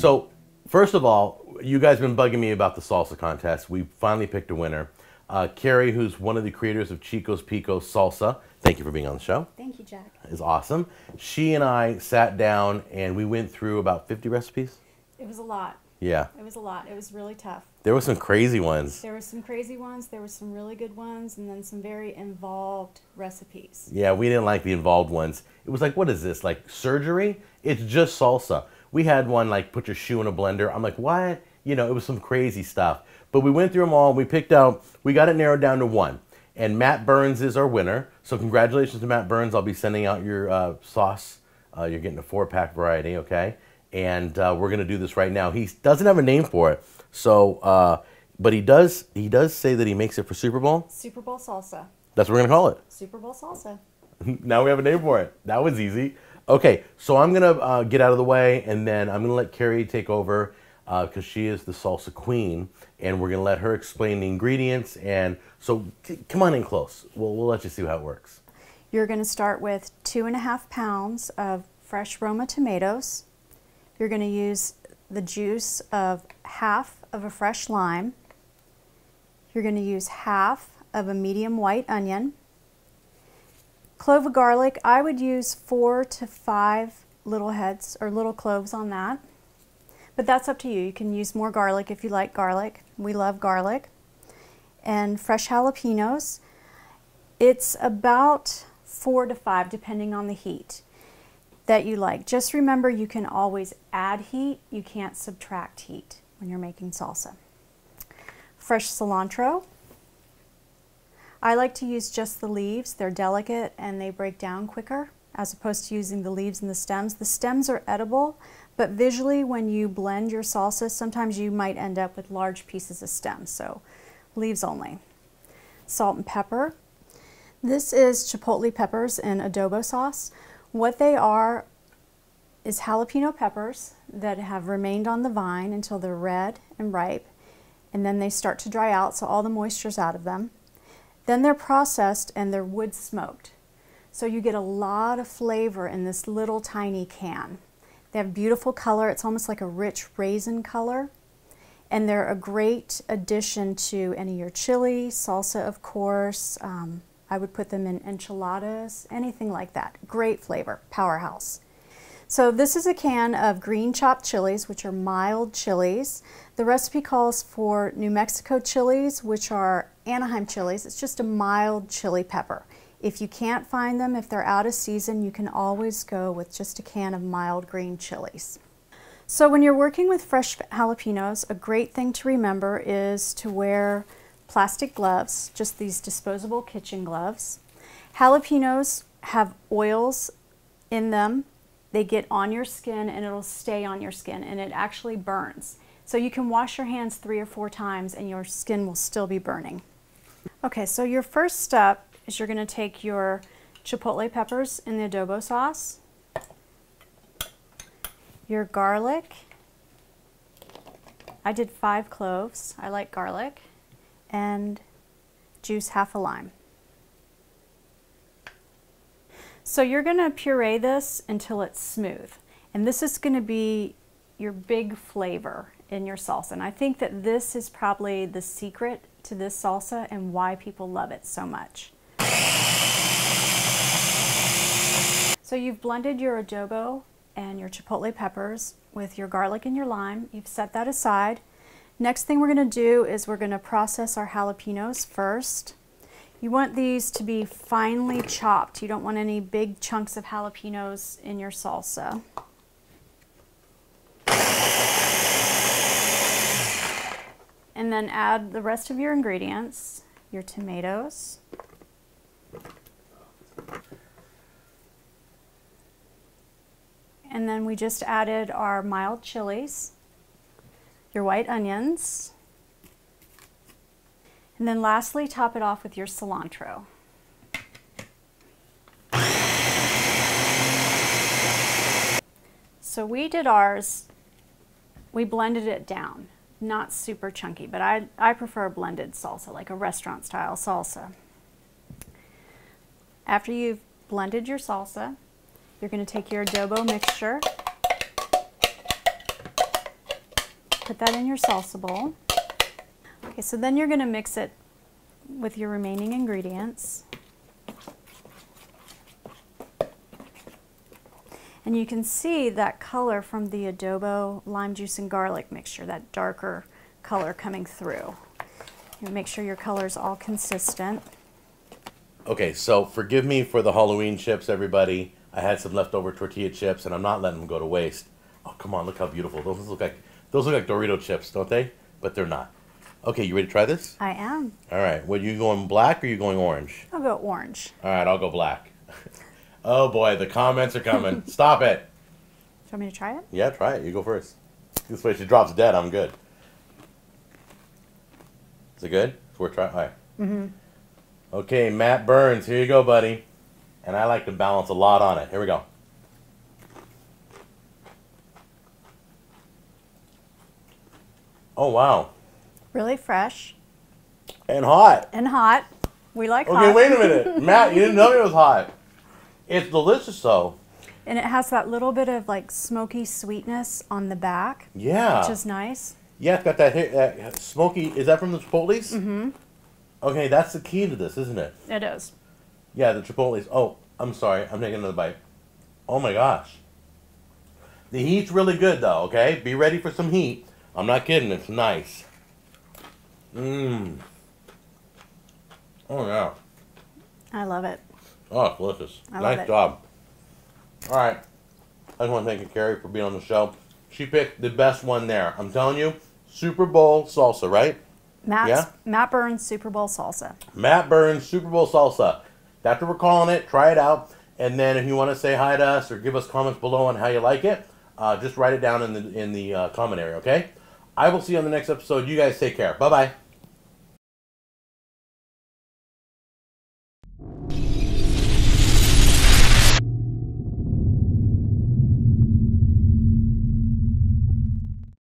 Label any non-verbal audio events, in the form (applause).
So, first of all, you guys have been bugging me about the salsa contest. We finally picked a winner. Uh, Carrie, who's one of the creators of Chico's Pico Salsa, thank you for being on the show. Thank you, Jack. Is awesome. She and I sat down and we went through about 50 recipes. It was a lot. Yeah, It was a lot. It was really tough. there were some crazy ones. There were some crazy ones, there were some really good ones, and then some very involved recipes. Yeah, we didn't like the involved ones. It was like, what is this? Like surgery? It's just salsa. We had one like put your shoe in a blender. I'm like, what? You know, it was some crazy stuff. But we went through them all. We picked out, we got it narrowed down to one. And Matt Burns is our winner. So congratulations to Matt Burns. I'll be sending out your uh, sauce. Uh, you're getting a four pack variety, okay? And uh, we're gonna do this right now. He doesn't have a name for it. So, uh, but he does. He does say that he makes it for Super Bowl. Super Bowl salsa. That's what we're gonna call it. Super Bowl salsa. (laughs) now we have a name for it. That was easy. Okay, so I'm gonna uh, get out of the way, and then I'm gonna let Carrie take over because she is the salsa queen, and we're gonna let her explain the ingredients. And so, come on in close. We'll we'll let you see how it works. You're to start with two and a half pounds of fresh Roma tomatoes. You're to use the juice of half of a fresh lime. You're to use half of a medium white onion. Clove of garlic, I would use four to five little heads or little cloves on that. But that's up to you. You can use more garlic if you like garlic. We love garlic. And fresh jalapenos. It's about four to five, depending on the heat that you like. Just remember you can always add heat, you can't subtract heat when you're making salsa. Fresh cilantro. I like to use just the leaves. They're delicate and they break down quicker as opposed to using the leaves and the stems. The stems are edible, but visually when you blend your salsa, sometimes you might end up with large pieces of stems, so leaves only. Salt and pepper. This is chipotle peppers in adobo sauce. What they are is jalapeno peppers that have remained on the vine until they're red and ripe, and then they start to dry out, so all the moisture's out of them. Then they're processed and they're wood smoked. So you get a lot of flavor in this little tiny can. They have beautiful color. It's almost like a rich raisin color. And they're a great addition to any of your chili, salsa, of course. Um, I would put them in enchiladas, anything like that. Great flavor, powerhouse. So this is a can of green chopped chilies, which are mild chilies. The recipe calls for New Mexico chilies, which are Anaheim chilies. It's just a mild chili pepper. If you can't find them, if they're out of season, you can always go with just a can of mild green chilies. So when you're working with fresh jalapenos, a great thing to remember is to wear plastic gloves, just these disposable kitchen gloves. Jalapenos have oils in them. They get on your skin and it'll stay on your skin and it actually burns. So you can wash your hands three or four times and your skin will still be burning. Okay, so your first step is you're gonna take your chipotle peppers in the adobo sauce, your garlic. I did five cloves, I like garlic, and juice half a lime. So you're gonna puree this until it's smooth. And this is gonna be your big flavor in your salsa. And I think that this is probably the secret to this salsa and why people love it so much. So you've blended your adobo and your chipotle peppers with your garlic and your lime. You've set that aside. Next thing we're going to do is we're going to process our jalapenos first. You want these to be finely chopped. You don't want any big chunks of jalapenos in your salsa. And then add the rest of your ingredients, your tomatoes, and then we just added our mild chilies, your white onions, and then lastly, top it off with your cilantro. So we did ours, we blended it down, not super chunky, but I, I prefer blended salsa, like a restaurant style salsa. After you've blended your salsa, you're going to take your adobo mixture put that in your salsa bowl. Okay, so then you're going to mix it with your remaining ingredients. And you can see that color from the adobo lime juice and garlic mixture, that darker color coming through. You make sure your color is all consistent. Okay, so forgive me for the Halloween chips, everybody. I had some leftover tortilla chips, and I'm not letting them go to waste. Oh, come on, look how beautiful those look like. Those look like Dorito chips, don't they? But they're not. Okay, you ready to try this? I am. All right. What you going black or you going orange? I'll go orange. All right, I'll go black. (laughs) oh boy, the comments are coming. (laughs) Stop it. Do you want me to try it? Yeah, try it. You go first. This way, she drops dead. I'm good. Is it good? We're trying. All right. Mm-hmm. Okay, Matt Burns. Here you go, buddy. And I like to balance a lot on it. Here we go. Oh wow, Really fresh and hot. and hot. We like Okay, hot. wait a minute, (laughs) Matt. You didn't know it was hot. It's delicious though. And it has that little bit of like smoky sweetness on the back, Yeah. which is nice. Yeah, it's got that, that smoky. Is that from the Chipotle's? Mm-hmm. Okay, that's the key to this, isn't it? It is. Yeah, the Chipotle's. Oh, I'm sorry. I'm taking another bite. Oh my gosh. The heat's really good though. Okay, be ready for some heat. I'm not kidding. It's nice. Mmm. Oh yeah. I love it. Oh, it's delicious. I love nice job. All right. I just want to thank you, Carrie for being on the show. She picked the best one there. I'm telling you, Super Bowl salsa, right? Matt's, Yeah? Matt Burns Super Bowl salsa. Matt Burns Super Bowl salsa. That's what we're calling it. Try it out. And then if you want to say hi to us or give us comments below on how you like it, uh, just write it down in the in the uh, comment area. Okay. I will see you on the next episode. You guys take care. Bye bye.